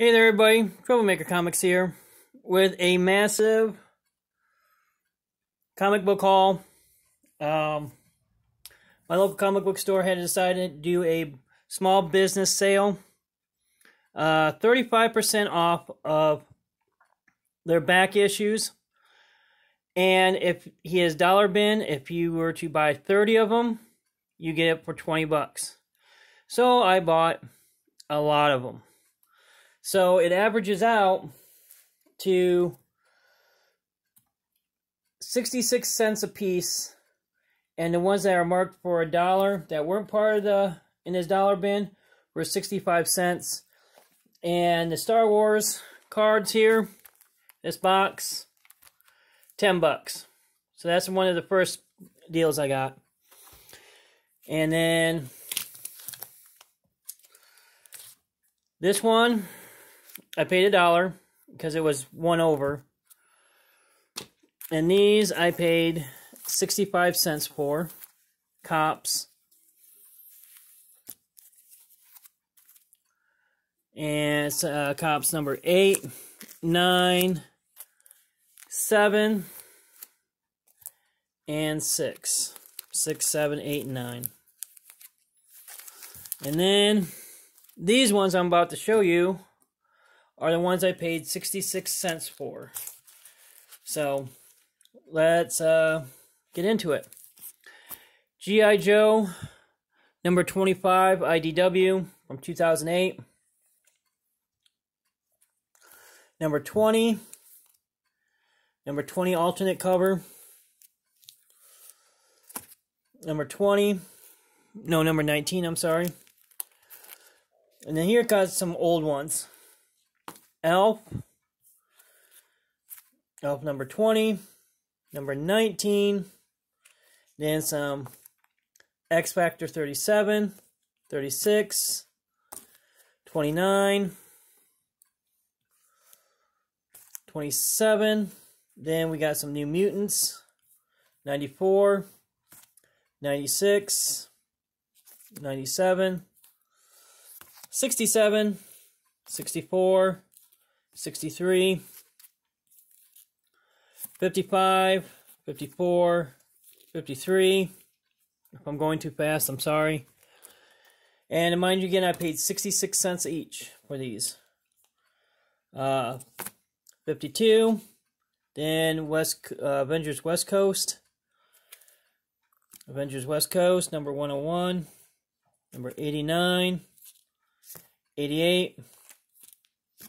Hey there, everybody. Troublemaker Comics here with a massive comic book haul. Um, my local comic book store had decided to do a small business sale. Uh, 35% off of their back issues. And if he has dollar bin, if you were to buy 30 of them, you get it for 20 bucks. So I bought a lot of them. So it averages out to 66 cents a piece. And the ones that are marked for a dollar that weren't part of the in his dollar bin were 65 cents. And the Star Wars cards here, this box, 10 bucks. So that's one of the first deals I got. And then this one I paid a dollar because it was one over. And these I paid 65 cents for. Cops. And it's uh, cops number 8, 9, 7, and 6. 6, 7, 8, 9. And then these ones I'm about to show you are the ones I paid 66 cents for. So let's uh, get into it. G.I. Joe number 25 IDW from 2008. Number 20. Number 20 alternate cover. Number 20. No, number 19, I'm sorry. And then here got some old ones. Elf. Elf number 20. Number 19. Then some X Factor 37. 36. 29. 27. Then we got some New Mutants. 94. 96. 97. 67. 64. 63, 55, 54, 53. If I'm going too fast, I'm sorry. And mind you again, I paid 66 cents each for these. Uh, 52. Then West uh, Avengers West Coast. Avengers West Coast, number 101. Number 89. 88.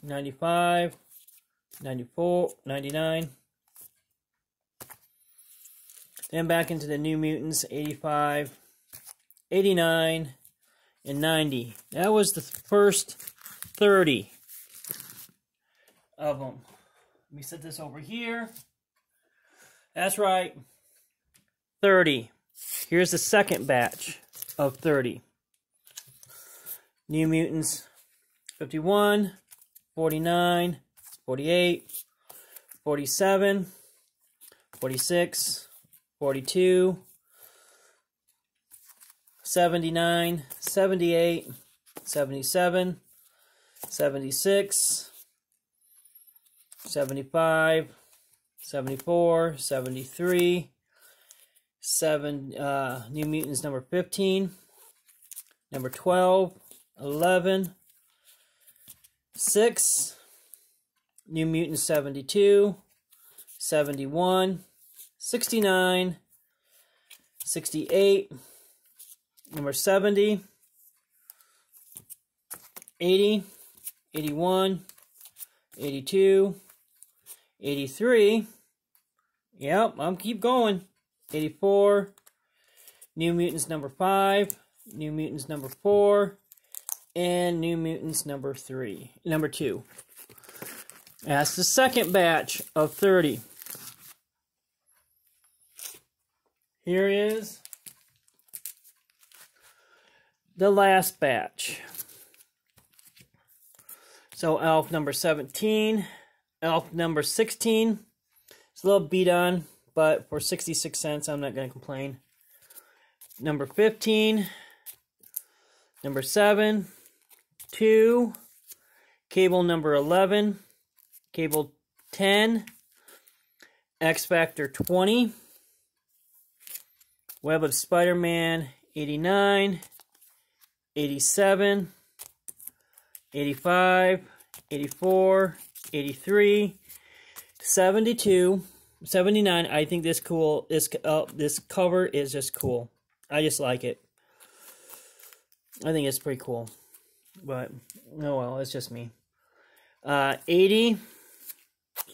95, 94, 99. Then back into the New Mutants, 85, 89, and 90. That was the first 30 of them. Let me set this over here. That's right, 30. Here's the second batch of 30. New Mutants 51, 49, 48, 47, 46, 42, 79, 78, 77, 76, 75, 74, 73, 7, uh, New Mutants number 15, number 12, 11, 6, New Mutant 72, 71, 69, 68, number 70, 80, 81, 82, 83. Yep, I'm keep going. 84, New Mutants number 5, New Mutants number 4, and New Mutants number three, number two. That's the second batch of 30. Here is the last batch. So elf number 17, elf number 16. It's a little beat on, but for 66 cents, I'm not going to complain. Number 15, number 7, two, Cable number 11. Cable 10. X Factor 20. Web of Spider-Man 89. 87. 85. 84. 83. 72. 79. I think this cool. This uh, this cover is just cool. I just like it. I think it's pretty cool. But, oh well, it's just me. Uh, 80,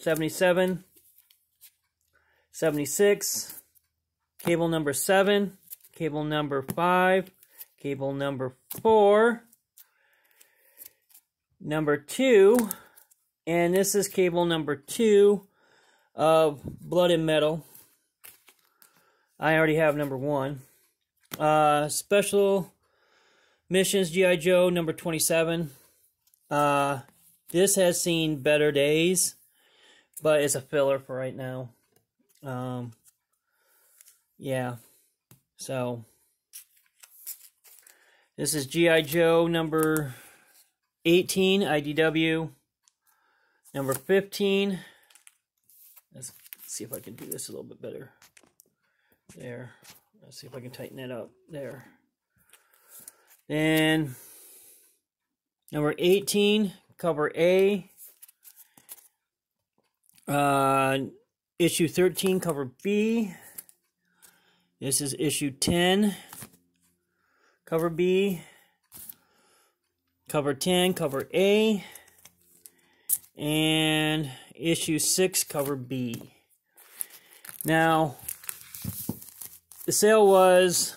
77, 76, cable number 7, cable number 5, cable number 4, number 2, and this is cable number 2 of Blood and Metal. I already have number 1. Uh, special Missions G.I. Joe number 27. Uh, this has seen better days, but it's a filler for right now. Um, yeah. So, this is G.I. Joe number 18, IDW. Number 15. Let's see if I can do this a little bit better. There. Let's see if I can tighten that up. There. Then number 18, cover A. Uh, issue 13, cover B. This is issue 10, cover B. Cover 10, cover A. And issue 6, cover B. Now, the sale was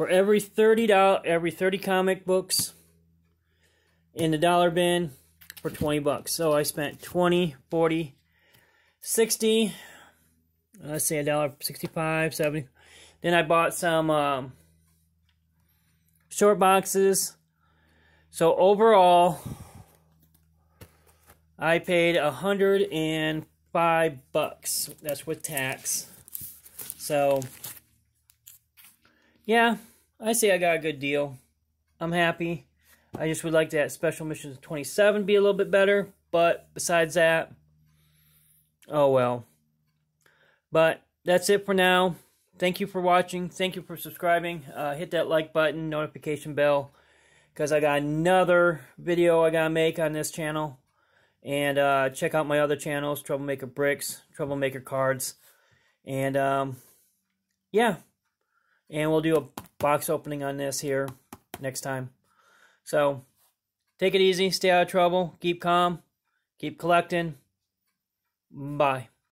for every thirty dollars, every thirty comic books in the dollar bin for 20 bucks. So I spent 20, 40, 60, let's say a dollar 65, 70. Then I bought some um, short boxes. So overall, I paid a hundred and five bucks. That's with tax. So, yeah, I say I got a good deal. I'm happy. I just would like that Special Missions 27 be a little bit better. But besides that, oh well. But that's it for now. Thank you for watching. Thank you for subscribing. Uh, hit that like button, notification bell. Because I got another video I got to make on this channel. And uh, check out my other channels, Troublemaker Bricks, Troublemaker Cards. And um, yeah. And we'll do a box opening on this here next time. So, take it easy, stay out of trouble, keep calm, keep collecting. Bye.